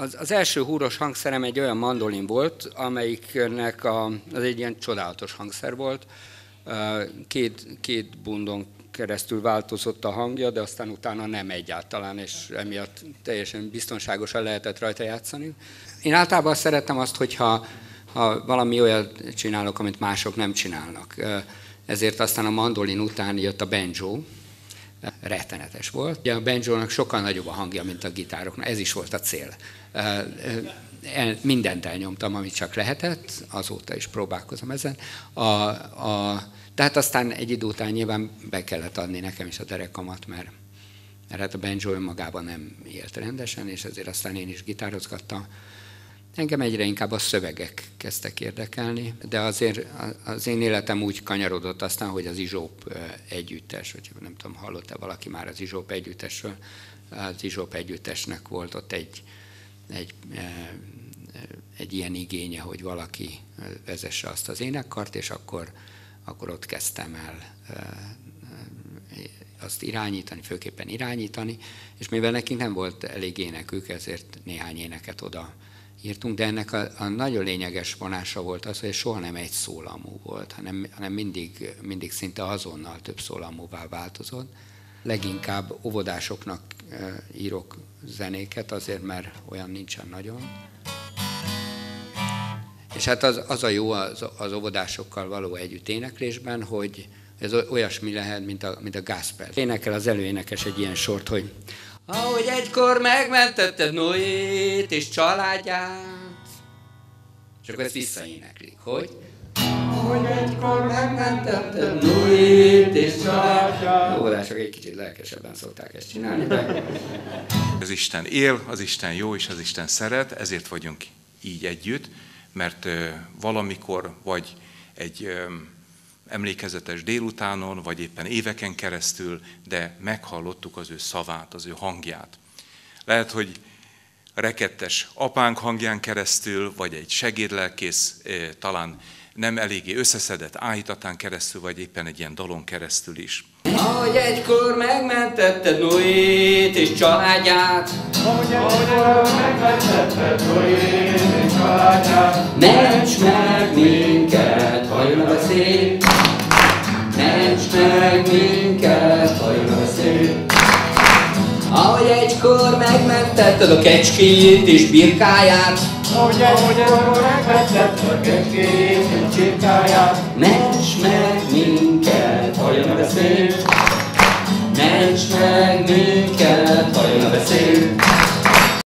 Az, az első húros hangszerem egy olyan mandolin volt, amelyiknek a, az egy ilyen csodálatos hangszer volt. Két, két bundon keresztül változott a hangja, de aztán utána nem egyáltalán, és emiatt teljesen biztonságosan lehetett rajta játszani. Én általában szeretem azt, hogyha ha valami olyat csinálok, amit mások nem csinálnak. Ezért aztán a mandolin után jött a banjo, rettenetes volt. Ugye a banjónak sokkal nagyobb a hangja, mint a gitároknak, ez is volt a cél. Mindent elnyomtam, amit csak lehetett, azóta is próbálkozom ezen. A, a, tehát aztán egy idő után nyilván be kellett adni nekem is a derekamat, mert, mert hát a banjo önmagában nem élt rendesen, és ezért aztán én is gitározgattam. Engem egyre inkább a szövegek kezdtek érdekelni, de azért az én életem úgy kanyarodott aztán, hogy az Izsóp együttes, vagy nem tudom, hallott-e valaki már az Izsóp együttesről, az Izsóp együttesnek volt ott egy, egy, egy ilyen igénye, hogy valaki vezesse azt az énekkart, és akkor, akkor ott kezdtem el azt irányítani, főképpen irányítani, és mivel nekünk nem volt elég énekük, ezért néhány éneket oda írtunk, de ennek a, a nagyon lényeges vonása volt az, hogy soha nem egy szólamú volt, hanem, hanem mindig, mindig szinte azonnal több szólamúvá változott. Leginkább óvodásoknak írok zenéket, azért mert olyan nincsen nagyon. És hát az, az a jó az, az óvodásokkal való együtt éneklésben, hogy ez olyasmi lehet, mint a, mint a gospel. Énekel az előénekes egy ilyen sort, hogy ahogy egykor megmentetted Noét és családját. És akkor ezt visszaéneklik, hogy ahogy egykor megmentetted Noét és családját. Óvodások egy kicsit lelkesebben szokták ezt csinálni, de... Az Isten él, az Isten jó, és az Isten szeret, ezért vagyunk így együtt, mert valamikor vagy egy emlékezetes délutánon, vagy éppen éveken keresztül, de meghallottuk az ő szavát, az ő hangját. Lehet, hogy rekettes apánk hangján keresztül, vagy egy segédlelkész talán nem eléggé összeszedett áhítatán keresztül, vagy éppen egy ilyen dalon keresztül is. Ahogy egykor megmentetted Noét és családját, Ahogy egykor megmentetted Noét és családját, Ments meg meg minket, hajjon a szép. Ahogy egykor megmentetted a kecskét és birkáját, ahogy egykor megmentetted a kecskét és csirkáját, Ments meg minket, halljon a beszéd! Ments meg minket, halljon a beszéd!